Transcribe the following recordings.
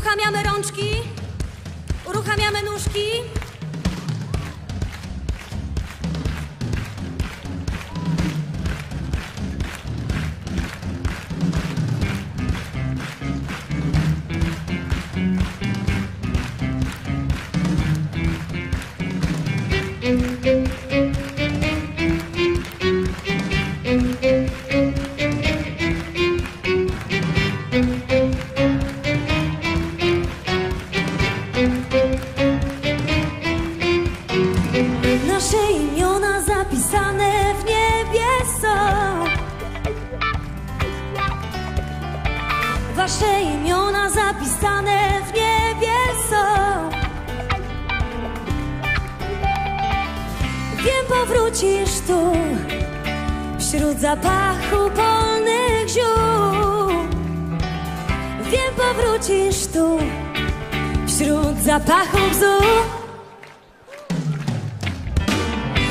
Uruchamiamy rączki. Uruchamiamy nóżki. Nasze Wasze imiona zapisane w niebie są. Wiem, powrócisz tu wśród zapachu polnych ziół. Wiem, powrócisz tu wśród zapachu bzu.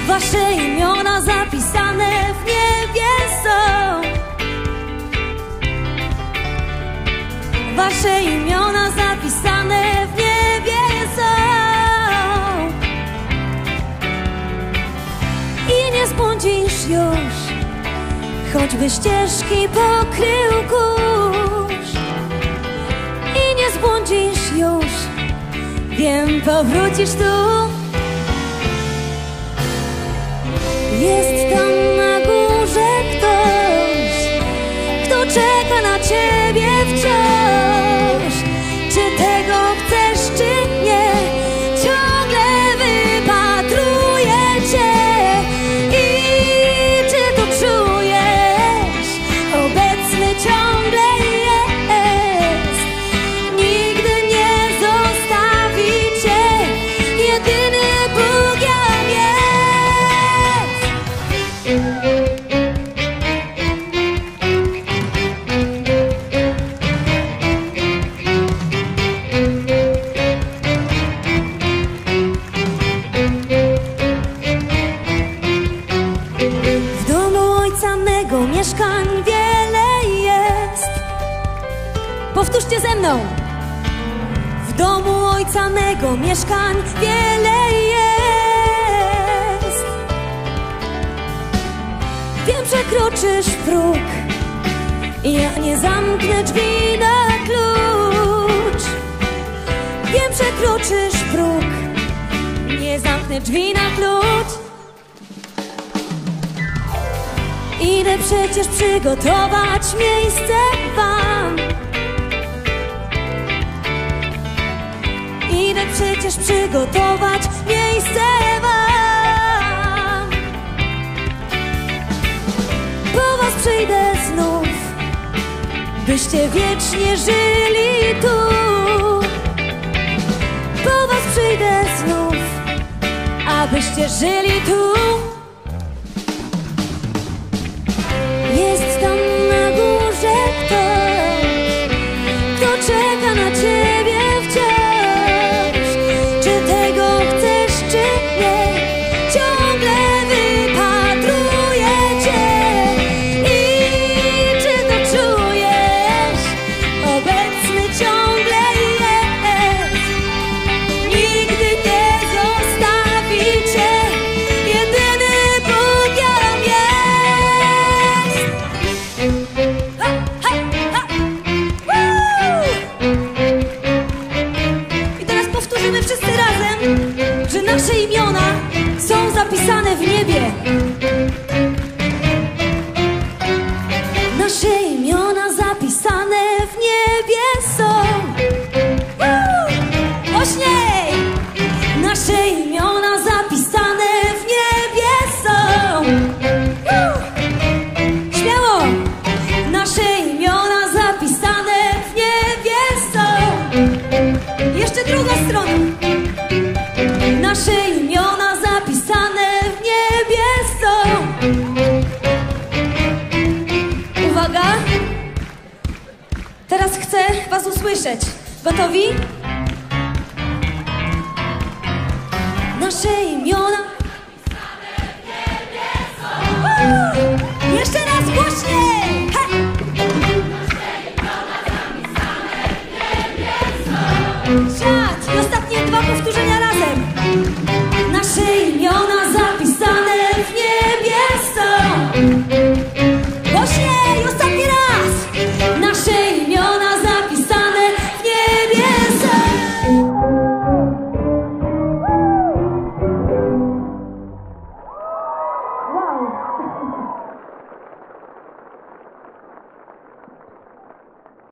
Wasze imiona zapisane w niebie nie zbłądzisz już, choćby ścieżki pokrył kurz. I nie zbłądzisz już, wiem, powrócisz tu. Jest tam na górze ktoś, kto czeka na ciebie wciąż. Mieszkań wiele jest. Powtórzcie ze mną. W domu ojca mego mieszkań wiele jest. Wiem, przekroczysz próg ja nie zamknę drzwi na klucz. Wiem, przekroczysz próg, nie zamknę drzwi na klucz. Idę przecież przygotować miejsce wam. Idę przecież przygotować miejsce wam. Po was przyjdę znów, byście wiecznie żyli tu. Po was przyjdę znów, abyście żyli tu. Zapisane w niebie. Usłyszeć. Gotowi? Nasze imiona.